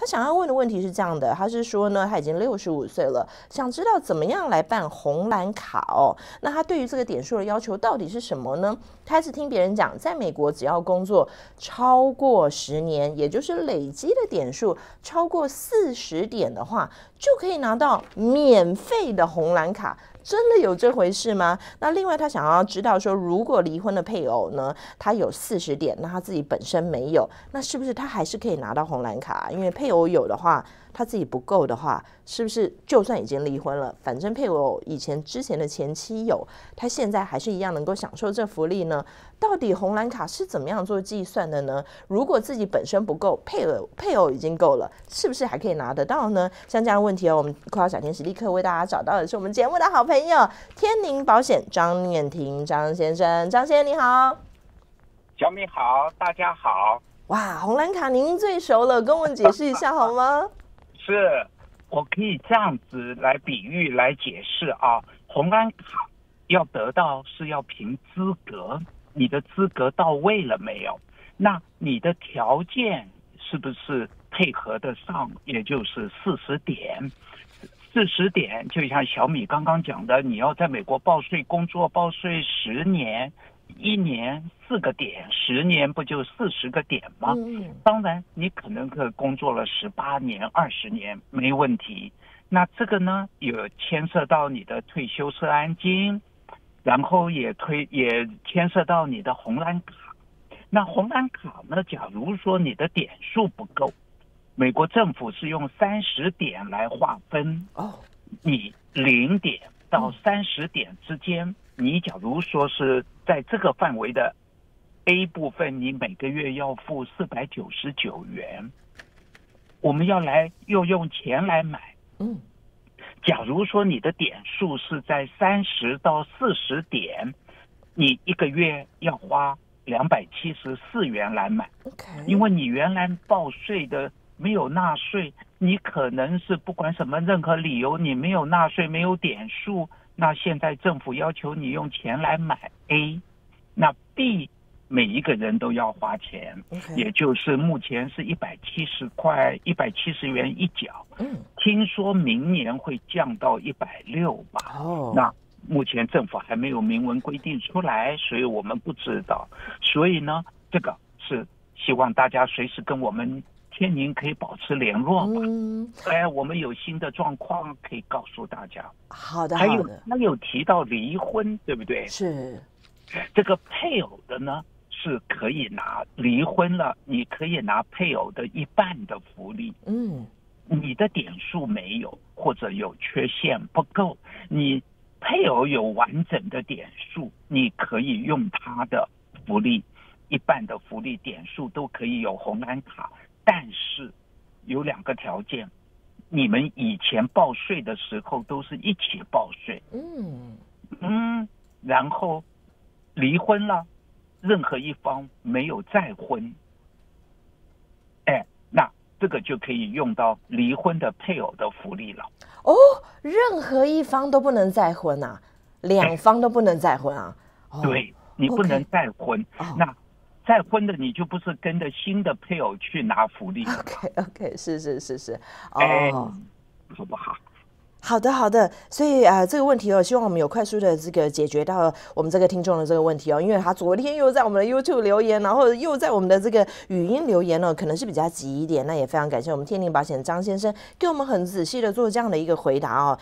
他想要问的问题是这样的，他是说呢，他已经六十五岁了，想知道怎么样来办红蓝卡哦。那他对于这个点数的要求到底是什么呢？开始听别人讲，在美国只要工作超过十年，也就是累积的点数超过四十点的话，就可以拿到免费的红蓝卡。真的有这回事吗？那另外他想要知道说，如果离婚的配偶呢，他有四十点，那他自己本身没有，那是不是他还是可以拿到红蓝卡？因为配偶有的话。他自己不够的话，是不是就算已经离婚了，反正配偶以前之前的前妻有，他现在还是一样能够享受这福利呢？到底红蓝卡是怎么样做计算的呢？如果自己本身不够，配偶配偶已经够了，是不是还可以拿得到呢？像这样的问题哦，我们快要小天使立刻为大家找到的是我们节目的好朋友天宁保险张念婷张先生，张先生你好，小米好，大家好，哇，红蓝卡您最熟了，跟我们解释一下好吗？是，我可以这样子来比喻来解释啊，红安卡要得到是要凭资格，你的资格到位了没有？那你的条件是不是配合得上？也就是四十点，四十点就像小米刚刚讲的，你要在美国报税工作报税十年。一年四个点，十年不就四十个点吗？当然，你可能可工作了十八年、二十年没问题。那这个呢，有牵涉到你的退休社安金，然后也推也牵涉到你的红蓝卡。那红蓝卡呢，假如说你的点数不够，美国政府是用三十点来划分哦，你零点到三十点之间。你假如说是在这个范围的 A 部分，你每个月要付四百九十九元，我们要来又用钱来买。嗯，假如说你的点数是在三十到四十点，你一个月要花两百七十四元来买。OK，因为你原来报税的没有纳税，你可能是不管什么任何理由，你没有纳税，没有点数。那现在政府要求你用钱来买 A，那 B 每一个人都要花钱，也就是目前是一百七十块，一百七十元一角。嗯，听说明年会降到一百六吧？哦，那目前政府还没有明文规定出来，所以我们不知道。所以呢，这个是希望大家随时跟我们。天您可以保持联络嘛？哎，我们有新的状况可以告诉大家。好的，还有他有提到离婚，对不对？是，这个配偶的呢是可以拿离婚了，你可以拿配偶的一半的福利。嗯，你的点数没有或者有缺陷不够，你配偶有完整的点数，你可以用他的福利一半的福利点数都可以有红蓝卡。但是有两个条件，你们以前报税的时候都是一起报税，嗯嗯，然后离婚了，任何一方没有再婚，哎，那这个就可以用到离婚的配偶的福利了。哦，任何一方都不能再婚啊，两方都不能再婚啊？对，你不能再婚，那。再婚的你就不是跟着新的配偶去拿福利 OK OK 是是是是哦，好不好？好的好的，所以啊这个问题哦，希望我们有快速的这个解决到我们这个听众的这个问题哦，因为他昨天又在我们的 YouTube 留言，然后又在我们的这个语音留言呢，可能是比较急一点。那也非常感谢我们天宁保险张先生给我们很仔细的做这样的一个回答哦。